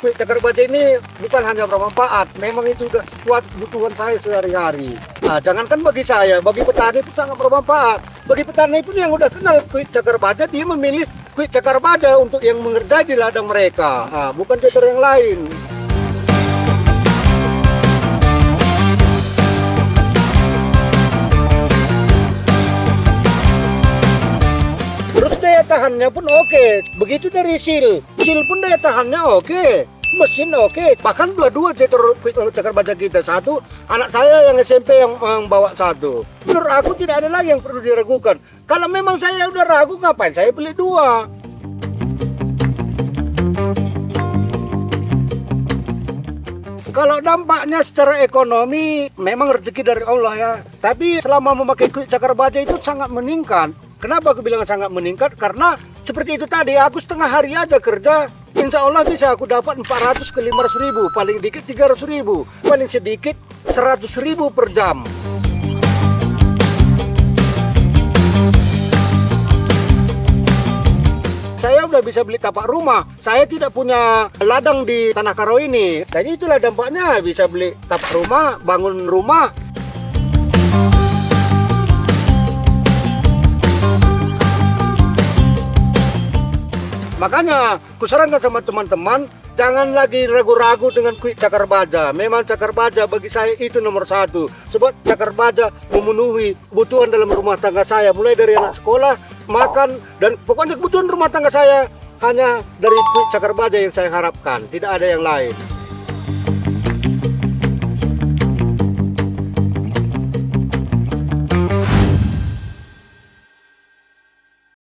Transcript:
Quick Cakar Baja ini bukan hanya bermanfaat, memang itu udah buat kebutuhan saya sehari-hari. Nah, jangankan bagi saya, bagi petani itu sangat bermanfaat. Bagi petani pun yang udah kenal Quick Cakar Baja, dia memilih Quick Cakar Baja untuk yang mengerjai di ladang mereka, nah, bukan cakar yang lain. Terus daya tahannya pun oke. Begitu dari seal. Seal pun daya tahannya oke. Mesin oke. Bahkan dua-dua cetor cakar baja kita satu. Anak saya yang SMP yang, yang bawa satu. Menurut aku tidak ada lagi yang perlu diragukan. Kalau memang saya udah ragu ngapain saya beli dua. Kalau dampaknya secara ekonomi memang rezeki dari Allah ya. Tapi selama memakai kulit cakar baja itu sangat meningkat. Kenapa aku bilang sangat meningkat? Karena seperti itu tadi, aku setengah hari aja kerja, insya Allah bisa aku dapat 400 ke 500 ribu, paling dikit 300 ribu, paling sedikit 100 ribu per jam. Saya udah bisa beli tapak rumah. Saya tidak punya ladang di Tanah Karo ini. Jadi itulah dampaknya bisa beli tapak rumah, bangun rumah, Makanya, kusarankan sama teman-teman, jangan lagi ragu-ragu dengan quick cakar baja. Memang cakar baja bagi saya itu nomor satu. Sebab cakar baja memenuhi kebutuhan dalam rumah tangga saya. Mulai dari anak sekolah, makan, dan pokoknya kebutuhan rumah tangga saya hanya dari quick cakar baja yang saya harapkan. Tidak ada yang lain.